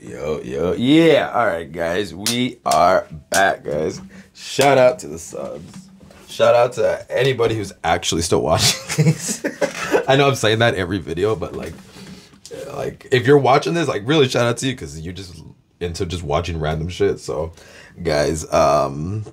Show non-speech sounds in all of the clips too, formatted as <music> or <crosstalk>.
Yo, yo. Yeah. All right, guys. We are back, guys. Shout out to the subs. Shout out to anybody who's actually still watching <laughs> these. I know I'm saying that every video, but like, like if you're watching this, like, really shout out to you because you're just into just watching random shit. So, guys, um,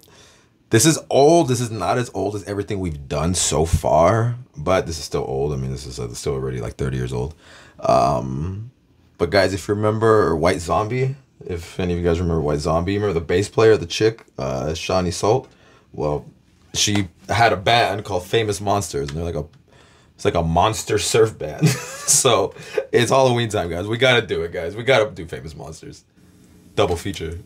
this is old. This is not as old as everything we've done so far, but this is still old. I mean, this is uh, still already like 30 years old. Um, but guys, if you remember White Zombie, if any of you guys remember White Zombie, remember the bass player, the chick, uh, Sean Yseult? Well, she had a band called Famous Monsters, and they're like a it's like a monster surf band. <laughs> so it's Halloween time, guys. We gotta do it, guys. We gotta do Famous Monsters. Double feature.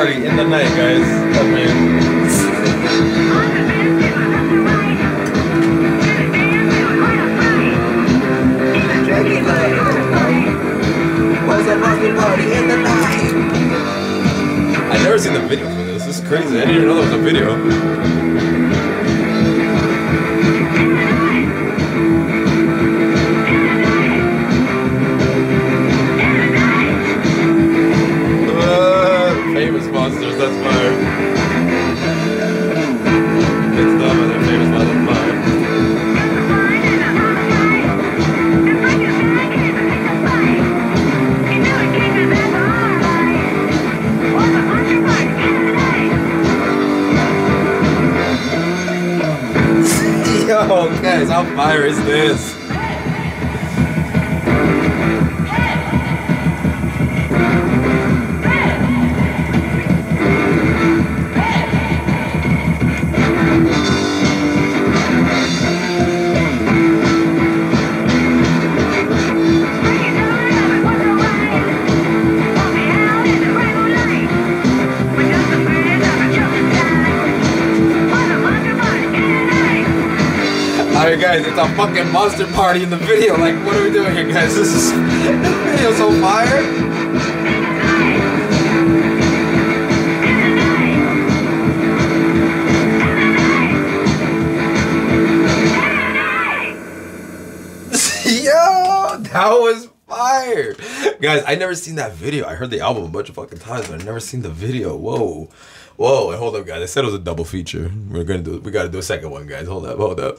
Party in the night, guys. I mean, Was a party in the night. I never seen the video for this. This is crazy. I didn't even know there was a video. Monsters, that's fire. Good stuff, and they're famous monsters, <laughs> fire. Yo, guys, how fire is this? Alright guys, it's a fucking monster party in the video. Like, what are we doing here, guys? This is this video's so fire. <laughs> Yo, that was fire. Guys, I never seen that video. I heard the album a bunch of fucking times, but I never seen the video. Whoa. Whoa, hold up, guys. I said it was a double feature. We're gonna do we gotta do a second one, guys. Hold up, hold up.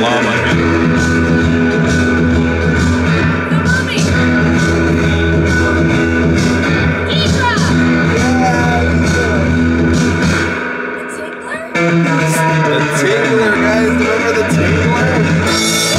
mom again. The Tingler, guys, remember the Tingler?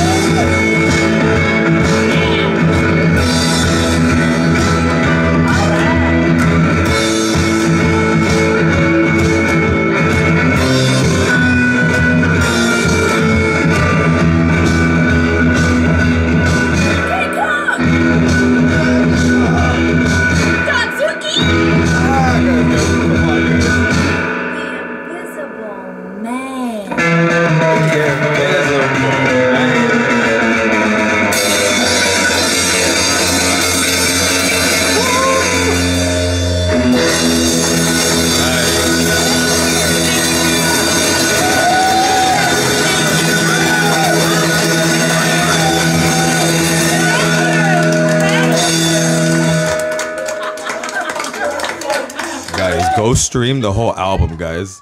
Go stream the whole album, guys.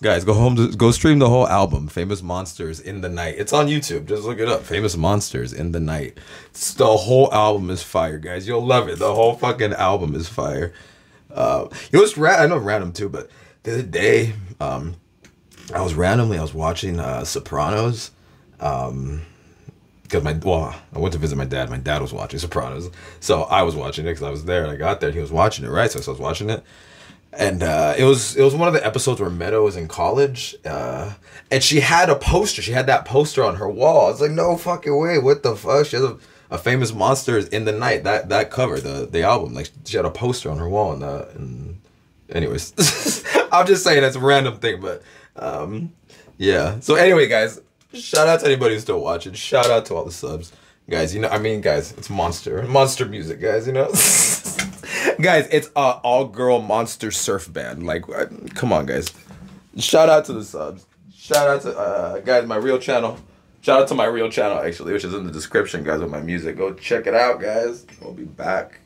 Guys, go home to go stream the whole album, Famous Monsters in the Night. It's on YouTube. Just look it up. Famous Monsters in the Night. It's, the whole album is fire, guys. You'll love it. The whole fucking album is fire. Uh, it was ra- I know random too, but the other day, um, I was randomly I was watching uh, Sopranos. Um, because my well, I went to visit my dad. My dad was watching Sopranos, so I was watching it because I was there and I got there. and He was watching it, right? So, so I was watching it, and uh, it was it was one of the episodes where Meadow was in college, uh, and she had a poster. She had that poster on her wall. I was like, no fucking way! What the fuck? She has a, a famous monsters in the night. That that cover the the album. Like she had a poster on her wall. And, uh, and anyways, <laughs> I'm just saying that's a random thing, but um, yeah. So anyway, guys, shout out to anybody who's still watching. Shout out to all the subs, guys. You know, I mean, guys, it's monster, monster music, guys. You know. <laughs> <laughs> guys, it's a all girl monster surf band. Like, uh, come on, guys. Shout out to the subs. Shout out to uh, guys, my real channel. Shout out to my real channel actually, which is in the description, guys, with my music. Go check it out, guys. We'll be back.